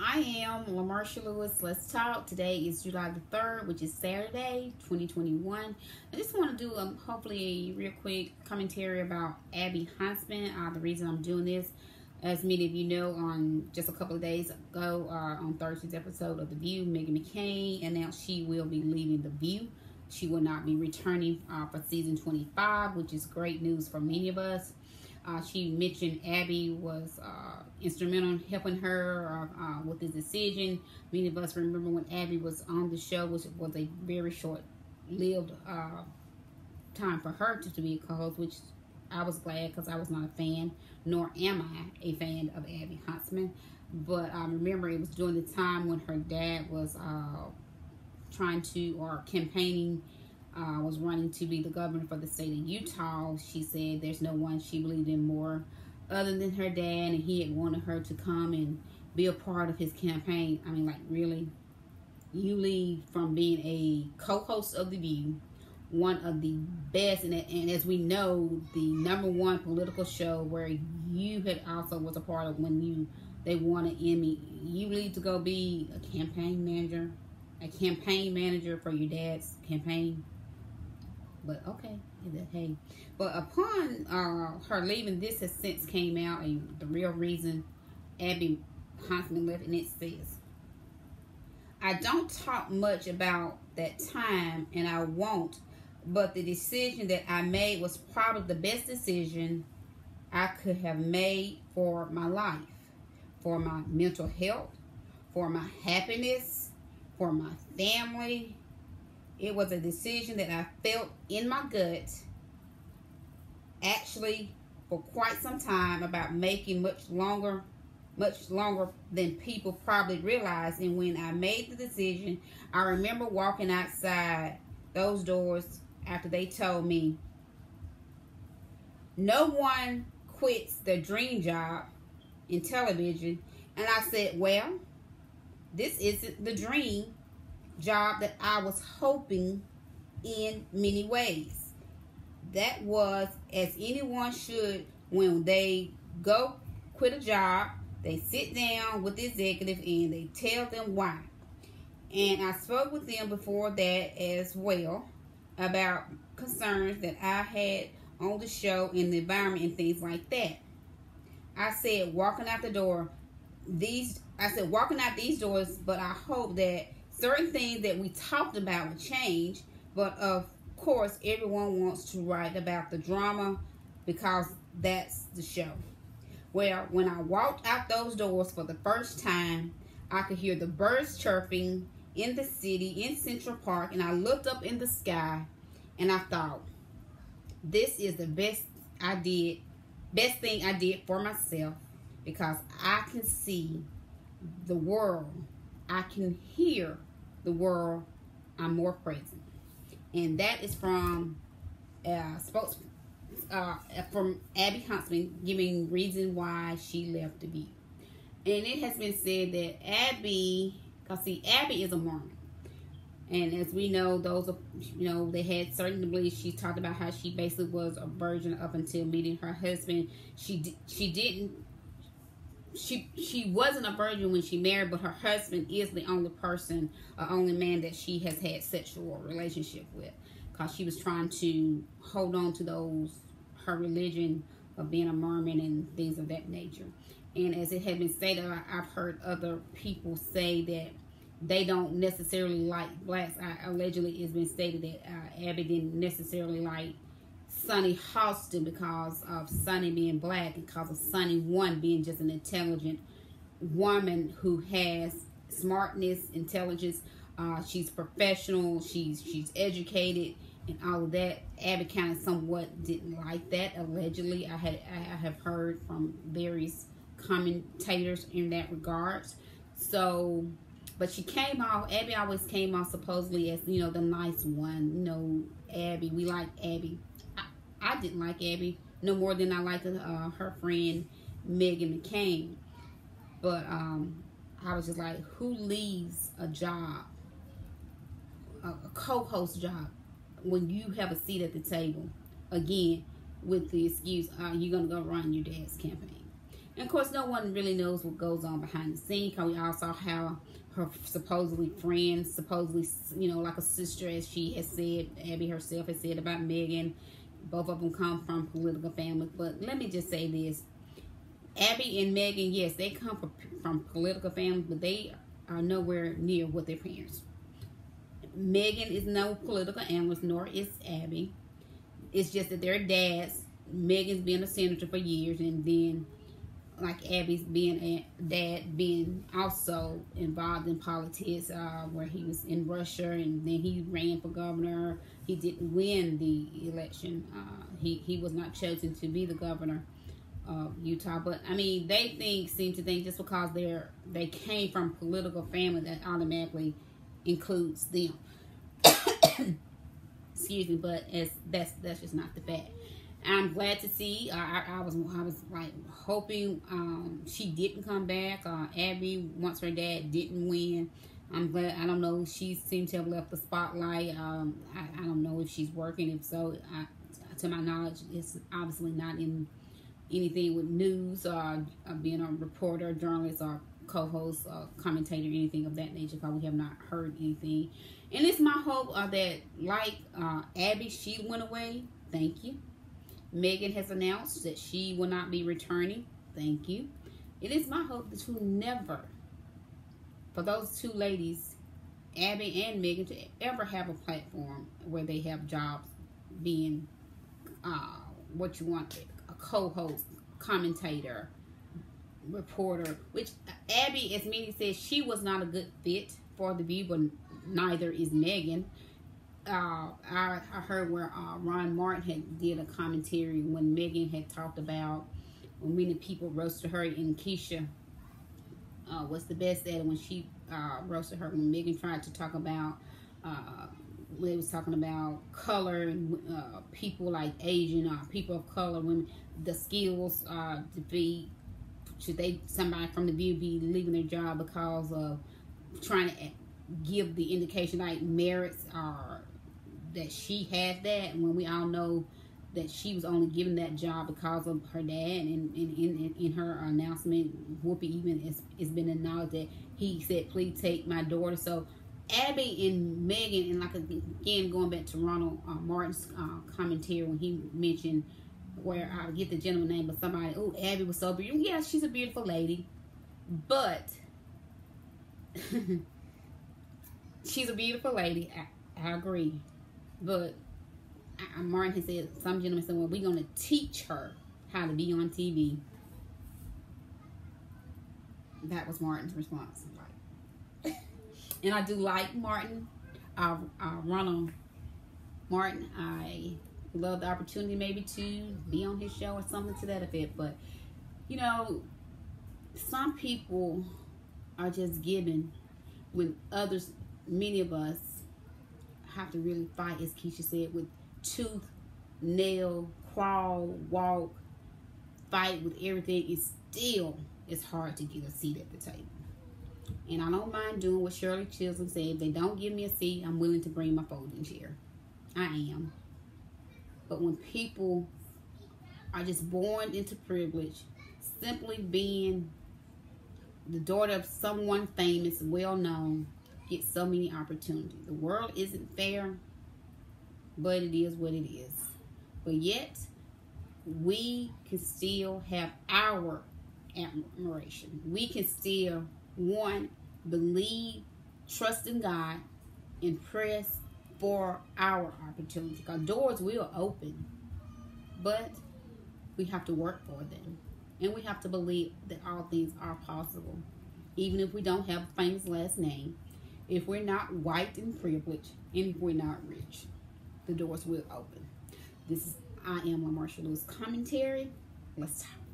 I am Lamarsha Lewis. Let's talk. Today is July the 3rd, which is Saturday, 2021. I just want to do um, hopefully a real quick commentary about Abby Huntsman. Uh, the reason I'm doing this, as many of you know, on just a couple of days ago, uh, on Thursday's episode of The View, Meghan McCain announced she will be leaving The View. She will not be returning uh, for season 25, which is great news for many of us. Uh, she mentioned Abby was uh, instrumental in helping her uh, uh, with the decision. Many of us remember when Abby was on the show, which was a very short-lived uh, time for her to, to be a co-host, which I was glad because I was not a fan, nor am I a fan of Abby Huntsman. But I remember it was during the time when her dad was uh, trying to, or campaigning uh, was running to be the governor for the state of Utah, she said there's no one she believed in more other than her dad, and he had wanted her to come and be a part of his campaign. I mean, like, really, you leave from being a co-host of The View, one of the best, and, and as we know, the number one political show where you had also was a part of when you they won an Emmy. You leave to go be a campaign manager, a campaign manager for your dad's campaign but okay, hey. But upon uh, her leaving, this has since came out, and the real reason Abby Huntsman left, and it says, I don't talk much about that time, and I won't, but the decision that I made was probably the best decision I could have made for my life, for my mental health, for my happiness, for my family, it was a decision that I felt in my gut actually for quite some time about making much longer much longer than people probably realize and when I made the decision I remember walking outside those doors after they told me no one quits their dream job in television. And I said well this isn't the dream job that I was hoping in many ways. That was as anyone should when they go quit a job, they sit down with the executive and they tell them why. And I spoke with them before that as well about concerns that I had on the show and the environment and things like that. I said walking out the door, these I said walking out these doors, but I hope that certain things that we talked about would change, but of course, everyone wants to write about the drama because that's the show. Well, when I walked out those doors for the first time, I could hear the birds chirping in the city in Central Park, and I looked up in the sky and I thought, this is the best I did, best thing I did for myself because I can see the world, I can hear the world, I'm more present. And that is from uh, spokes uh, from Abby Huntsman giving reason why she left the view. And it has been said that Abby, cause see, Abby is a Mormon. And as we know, those you know, they had certain beliefs. She talked about how she basically was a virgin up until meeting her husband. She she didn't she she wasn't a virgin when she married, but her husband is the only person, uh, only man that she has had sexual relationship with, because she was trying to hold on to those her religion of being a Mormon and things of that nature. And as it had been stated, I've heard other people say that they don't necessarily like blacks. I, allegedly, it's been stated that uh, Abby didn't necessarily like Sunny Hostin because of Sunny being black because of Sunny one being just an intelligent woman who has smartness, intelligence. Uh, she's professional. She's she's educated and all of that. Abby kind of somewhat didn't like that. Allegedly, I had I have heard from various commentators in that regards. So, but she came off. Abby always came off supposedly as you know the nice one. You know, Abby. We like Abby. Didn't like Abby no more than I liked uh, her friend Meghan McCain. But um, I was just like, who leaves a job, a, a co-host job, when you have a seat at the table? Again, with the excuse, uh, you're gonna go run your dad's campaign. And of course, no one really knows what goes on behind the scene. Cause we all saw how her supposedly friends, supposedly, you know, like a sister, as she has said, Abby herself has said about Meghan. Both of them come from political families. But let me just say this. Abby and Meghan, yes, they come from, from political families, but they are nowhere near what their parents. Meghan is no political analyst, nor is Abby. It's just that their dads, Meghan's been a senator for years, and then like Abby's being dad being also involved in politics, uh, where he was in Russia and then he ran for governor. He didn't win the election. Uh, he he was not chosen to be the governor of Utah. But I mean, they think seem to think just because they're they came from political family that automatically includes them. Excuse me, but as that's that's just not the fact. I'm glad to see. Uh, I, I, was I was like hoping um, she didn't come back. Uh, Abby, once her dad didn't win, I'm glad. I don't know. She seemed to have left the spotlight. Um, I, I, don't know if she's working. If so, I, to my knowledge, it's obviously not in anything with news or uh, being a reporter, journalist, or co-host, or commentator, anything of that nature. Because we have not heard anything. And it's my hope uh, that, like uh, Abby, she went away. Thank you Meghan has announced that she will not be returning. Thank you. It is my hope that you never, for those two ladies, Abby and Meghan, to ever have a platform where they have jobs being uh, what you want a co host, commentator, reporter, which Abby, as many said, she was not a good fit for the view, but neither is Meghan uh, I, I heard where uh, Ron Martin had did a commentary when Meghan had talked about when many people roasted her and Keisha uh, was the best at it when she uh, roasted her when Meghan tried to talk about uh, when they was talking about color and uh, people like Asian uh, people of color when the skills uh, to be should they somebody from the view be leaving their job because of trying to give the indication like merits or that she had that when we all know that she was only given that job because of her dad and in, in, her announcement Whoopi even has been acknowledged that he said please take my daughter. So Abby and Meghan and like again going back to Roland uh, Martin's uh, commentary when he mentioned where I get the gentleman name but somebody oh Abby was so beautiful. Yeah she's a beautiful lady but she's a beautiful lady. I, I agree but Martin has said, some gentleman said, well, we're going to teach her how to be on TV. That was Martin's response. and I do like Martin, uh, uh, Roland Martin. I love the opportunity maybe to be on his show or something to that effect. But, you know, some people are just given when others, many of us, have to really fight, as Keisha said, with tooth, nail, crawl, walk, fight with everything. It's still it's hard to get a seat at the table. And I don't mind doing what Shirley Chisholm said. If they don't give me a seat, I'm willing to bring my folding chair. I am. But when people are just born into privilege, simply being the daughter of someone famous, well known, get so many opportunities. The world isn't fair, but it is what it is. But yet, we can still have our admiration. We can still, one, believe, trust in God, and press for our opportunity. Because doors will open, but we have to work for them. And we have to believe that all things are possible. Even if we don't have a famous last name, if we're not white and privileged, and if we're not rich, the doors will open. This is I am LaMarsha Lewis commentary. Let's talk.